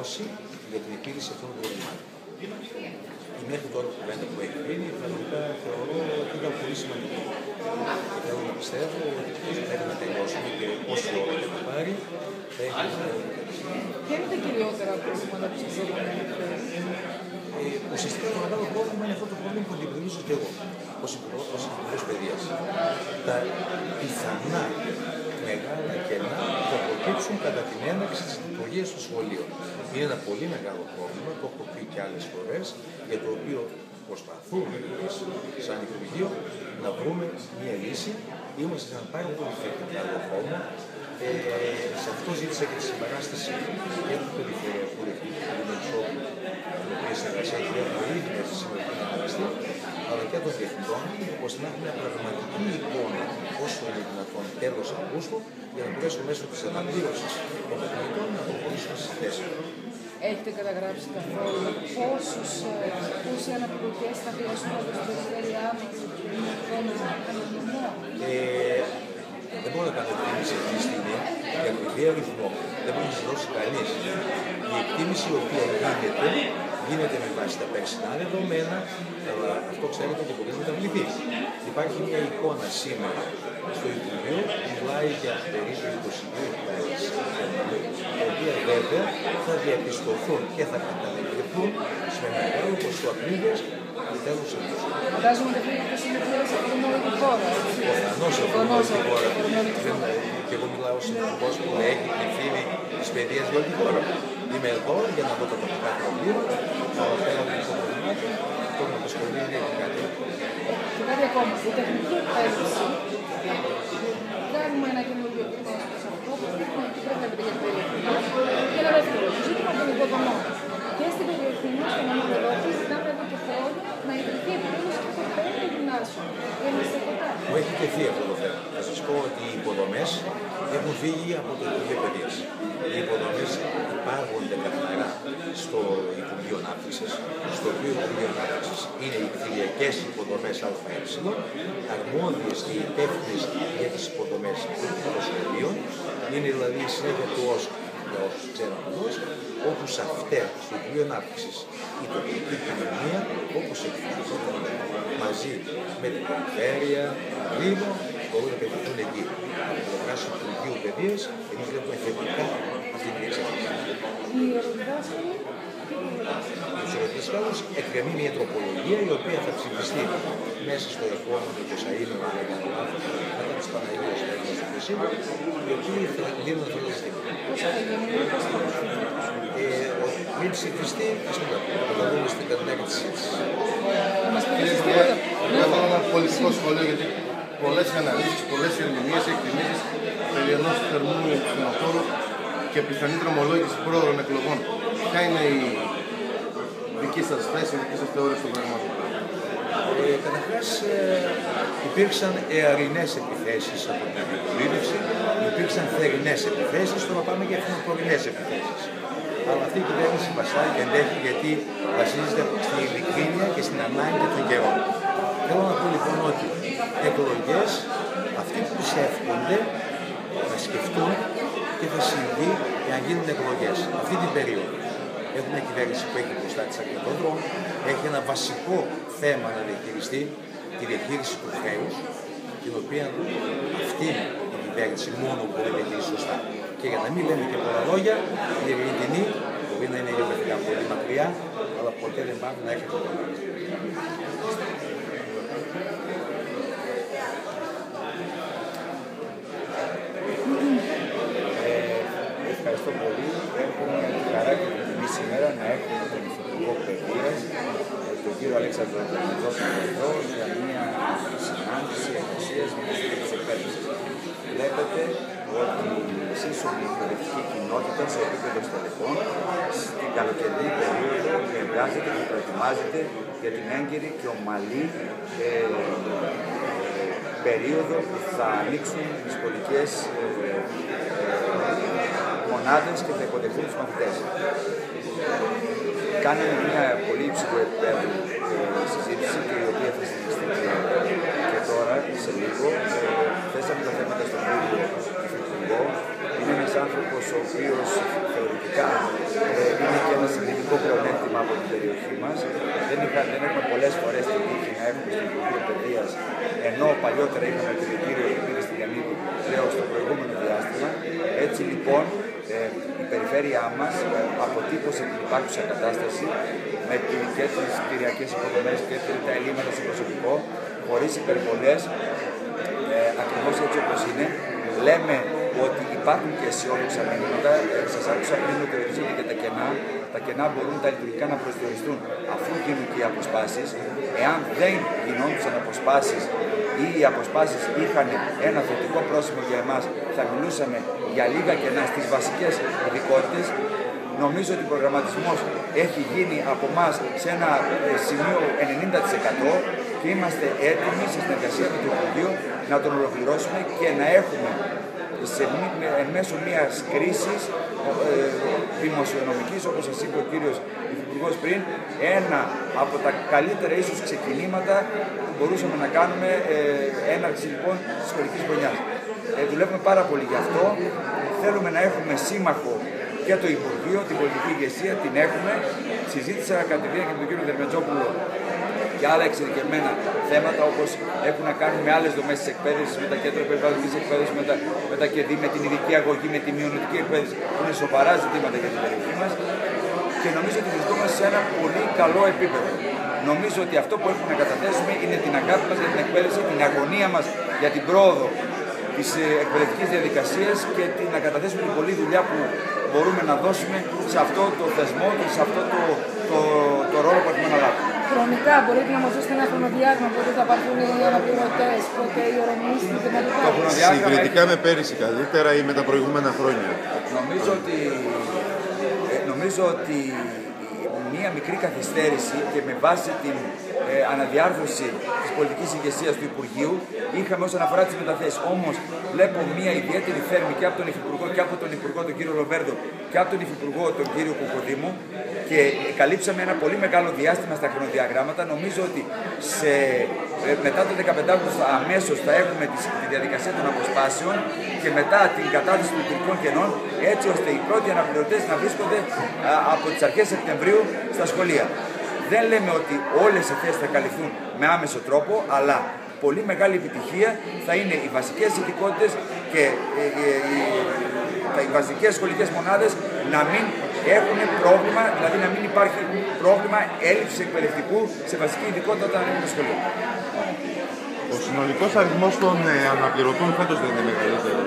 γνώση για την επίλυση αυτών των προβλημάτων. Η μέχρι τώρα κουβέντα που έχει γίνει, πραγματικά θεωρώ ότι ήταν πολύ σημαντικό. Και θέλω να πιστεύω ότι πρέπει να τελειώσουμε και όση ώρα και να πάρει, θα έχει Ποια είναι τα κυριότερα προβλήματα που σας έχουν ε, ουσιαστικά το μεγάλο πρόβλημα είναι αυτό το πρόβλημα που αντιμετωπίζω και εγώ ως υπουργός παιδείας. Τα πιθανά μεγάλα κενά που θα προκύψουν κατά την έναρξη της λειτουργίας του σχολείου. Είναι ένα πολύ μεγάλο πρόβλημα, το έχω πει και άλλες φορές, για το οποίο προσπαθούμε εμείς σαν Υπουργείο να βρούμε μια λύση. Είμαστε σε ένα πάρα πολύ καλό δρόμο. Ε, σε αυτό ζήτησα και τη συμπαράσταση και του Περιφερειακού Διευθυντή του Μενσόπου, την οποία συνεργασία έχει ήδη μέσα σήμερα την αναγνωστεί, αλλά και των διευθυντών, ώστε να έχουμε μια πραγματική εικόνα όσο είναι δυνατόν τέλο Αυγούστου, για να μπορέσουμε μέσω της αναπλήρωσης των παιχνιδών να προχωρήσουμε στη θέση. Έχετε καταγράψει καθόλου πόσους, ε, πόσοι αναπληρωτές θα χρειαστούν από την περιφέρειά μας για την επόμενη κανονισμό. Ε, δεν μπορώ να κάνω εκτίμηση αυτή τη στιγμή για ακριβή αριθμό. Δεν μπορεί να σα δώσει κανείς. Η εκτίμηση η οποία γίνεται, γίνεται με βάση τα περσινά δεδομένα, αλλά αυτό ξέρετε ότι μπορεί να μεταβληθεί. Υπάρχει μια εικόνα σήμερα στο Υπουργείο που μιλάει για περίπου 22.000 τα οποία βέβαια θα διαπιστωθούν και θα καταληφθούν σε μεγάλο ποσό ακρίβειας τέλο Φαντάζομαι ότι αυτό είναι από όλη τη χώρα. Προφανώς από όλη τη χώρα. Και εγώ μιλάω ως υπουργό που έχει την ευθύνη τη παιδεία για όλη τη χώρα. Είμαι εδώ για να δω τα τοπικά προβλήματα, αλλά πέρα από το προβλημάτων, το με απασχολεί είναι κάτι. Και κάτι ακόμα, η τεχνική εκπαίδευση κάνουμε ένα καινούργιο βήμα σε αυτό που πρέπει να βλέπετε για την περιοχή μας. Και ένα δεύτερο, το ζήτημα των υποδομών. Και στην περιοχή μας, στον Νόμο Ευρώπη, ζητάμε εδώ και χρόνια να ιδρυθεί επίδοση και το πέμπτο γυμνάσιο. Είμαστε κοντά. Μου έχει τεθεί αυτό το θέμα. Θα σας πω ότι οι υποδομές έχουν φύγει από το Υπουργείο Παιδείας. Οι υποδομές υπάγονται καθαρά στο Υπουργείο Ανάπτυξη, στο οποίο Υπουργείο Ανάπτυξη είναι οι κτηριακές υποδομές ΑΕ, αρμόδιες και υπεύθυνες για τις υποδομές των σχολείων, είναι δηλαδή η συνέχεια του ΟΣΚ για όσου ξέρουν εδώ, όπου σε αυτέ, στο Υπουργείο Ανάπτυξης, η τοπική κοινωνία, όπως εκφράζεται μαζί με την περιφέρεια, τον Δήμο, μπορούν να επενδυθούν εκεί. Από την πλευρά του Υπουργείου Παιδείας, εμείς βλέπουμε θετικά αυτή την εξέλιξη. Οι ερωτηδάσκαλοι, Του ερωτηδασκάλου εκκρεμεί μια τροπολογία η οποία θα ψηφιστεί μέσα στο επόμενο 20 αν δεν κάνω λάθο, μετά της Παναγίας του Έλληνα του Χρυσίου, οι οποίοι θα δίνουν αυτό το ζήτημα. πώς θα γίνει, πώς θα γίνει. Ε, Μην ψηφιστεί, ας πούμε, θα το δούμε στην κατηνέκτη τη συζήτηση. Να μας πείτε Κύριε εσείς Υπουργέ, τίποτα. να κάνω ένα πολιτικό σχολείο γιατί πολλές αναλύσεις, πολλές ερμηνείες, εκτιμήσεις περί ενό θερμού φθινοπόρου και πιθανή δρομολόγηση πρόωρων εκλογών. Ποια είναι η δική σας θέση, η δική σας θεώρηση των πραγμάτων. Ε, Καταρχάς, ε, υπήρξαν εαρινές επιθέσεις από την αντιπολίτευση, υπήρξαν θερινές επιθέσεις, τώρα πάμε για εθνοτορινέ επιθέσεις. Αλλά αυτή η κυβέρνηση βασάει και αντέχει γιατί βασίζεται στην ειλικρίνεια και στην ανάγκη των καιρών. Θέλω να πω λοιπόν ότι εκλογές, αυτοί που τι εύχονται να σκεφτούν τι θα συμβεί εάν γίνουν εκλογές αυτή την περίοδο. Έχουμε μια κυβέρνηση που έχει μπροστά της αρκετό δρόμο, έχει ένα βασικό θέμα να διαχειριστεί, τη διαχείριση του χρέους, την οποία αυτή η κυβέρνηση μόνο μπορεί να διαχειριστεί σωστά. Και για να μην λέμε και πολλά λόγια, η Ελληνική μπορεί να είναι γεωγραφικά πολύ μακριά, αλλά ποτέ δεν πάμε να έχει το δρόμο. Ε, ευχαριστώ πολύ. Έχουμε τη χαρά και την τιμή σήμερα να έχουμε τον Υφυπουργό Παιδείας, ε, τον κύριο Αλέξανδρο Δομητρόπουλο εδώ για μια συνάντηση εργασίας με τη στήριξη της εκπαίδευσης. Βλέπετε ότι η σύσσωμη εκπαιδευτική κοινότητα σε επίπεδο στελεχών στην καλοκαιρινή περίοδο εργάζεται και προετοιμάζεται για την έγκαιρη και ομαλή ε, περίοδο που θα ανοίξουν τις πολιτικές ε, μονάδες και θα υποδεχθούν τους μαθητές. Κάναμε μια πολύ υψηλού επίπεδου ε, συζήτηση και η οποία θα συνεχιστεί και, και τώρα, σε λίγο. Ε, θέσαμε τα θέματα στον κύριο Υφυπουργό. Είναι ένας άνθρωπος ο οποίος θεωρητικά ε, είναι περιοχή μας. Δεν, είχα, δεν έχουμε πολλές φορές την τύχη να έχουμε στην Υπουργείο Παιδείας, ενώ παλιότερα είχαμε και τον κύριο Ελπίδη Στυλιανίδη, λέω στο προηγούμενο διάστημα. Έτσι λοιπόν ε, η περιφέρειά μας ε, αποτύπωσε την υπάρχουσα κατάσταση με την, και τις κτηριακές υποδομές και τα ελλείμματα στο προσωπικό, χωρίς υπερβολές, ε, ακριβώς έτσι όπως είναι. Λέμε ότι υπάρχουν και αισιόδοξα μηνύματα. Ε, Σας άκουσα πριν ότι ορίζονται και τα κενά. Τα κενά μπορούν τα λειτουργικά να προσδιοριστούν αφού γίνουν και οι αποσπάσεις. Εάν δεν γινόντουσαν αποσπάσεις ή οι αποσπάσεις είχαν ένα θετικό πρόσημο για εμάς, θα μιλούσαμε για λίγα κενά στις βασικές ειδικότητες. Νομίζω ότι ο προγραμματισμός έχει γίνει από εμάς σε ένα ε, σημείο 90% και είμαστε έτοιμοι σε συνεργασία με το Υπουργείο να τον ολοκληρώσουμε και να έχουμε σε, εν μέσω μιας κρίσης ε, δημοσιονομικής, όπως σας είπε ο κύριος Υφυπουργός πριν, ένα από τα καλύτερα ίσως ξεκινήματα που μπορούσαμε να κάνουμε ε, έναρξη λοιπόν της σχολικής χρονιάς. Ε, δουλεύουμε πάρα πολύ γι' αυτό. Θέλουμε να έχουμε σύμμαχο και το Υπουργείο, την πολιτική ηγεσία, την έχουμε. Συζήτησα κατηδίαν και με τον κύριο Δερμετζόπουλο και άλλα εξειδικευμένα θέματα όπως έχουν να κάνουν με άλλες δομές της εκπαίδευσης, με τα κέντρα περιβαλλοντικής εκπαίδευσης, με τα, με τα ΚΕΔΗ, με την ειδική αγωγή, με τη μειονοτική εκπαίδευση, που είναι σοβαρά ζητήματα για την περιοχή μας. Και νομίζω ότι βρισκόμαστε σε ένα πολύ καλό επίπεδο. Νομίζω ότι αυτό που έχουμε να καταθέσουμε είναι την αγάπη μας για την εκπαίδευση, την αγωνία μας για την πρόοδο της ε, εκπαιδευτικής διαδικασίας και την, να καταθέσουμε την πολλή δουλειά που μπορούμε να δώσουμε σε αυτό το θεσμό και σε αυτό το, το, το ρόλο που έχουμε αναλάβει. Χρονικά μπορείτε να μας δώσετε ένα χρονοδιάγραμμα πότε θα πάρθουν οι αναπληρωτές, πότε οι ορομήσει και τα Συγκριτικά με πέρυσι καλύτερα ή με τα προηγούμενα χρόνια. Νομίζω ότι, ε, νομίζω ότι μία μικρή καθυστέρηση και με βάση την ε, αναδιάρθρωση της πολιτικής ηγεσίας του Υπουργείου είχαμε όσον αφορά τις μεταθέσεις. Όμως βλέπω μία ιδιαίτερη θέρμη και από τον Υφυπουργό και από τον Υπουργό τον κύριο Ροβέρδο και από τον Υφυπουργό τον κύριο Κουκοδήμου και καλύψαμε ένα πολύ μεγάλο διάστημα στα χρονοδιαγράμματα. Νομίζω ότι σε, ε, μετά το 15 Αύγουστο αμέσως θα έχουμε τη, διαδικασία των αποσπάσεων και μετά την κατάθεση των λειτουργικών κενών, έτσι ώστε οι πρώτοι αναπληρωτές να βρίσκονται από τις αρχές Σεπτεμβρίου στα σχολεία. Δεν λέμε ότι όλες οι θέσεις θα καλυφθούν με άμεσο τρόπο, αλλά πολύ μεγάλη επιτυχία θα είναι οι βασικές ειδικότητες και ε, ε, οι, οι βασικές σχολικές μονάδες να μην έχουν πρόβλημα, δηλαδή να μην υπάρχει πρόβλημα έλλειψης εκπαιδευτικού σε βασική ειδικότητα όταν είναι στο σχολείο. Ο συνολικός αριθμός των ε, αναπληρωτών φέτος δεν είναι μεγαλύτερος.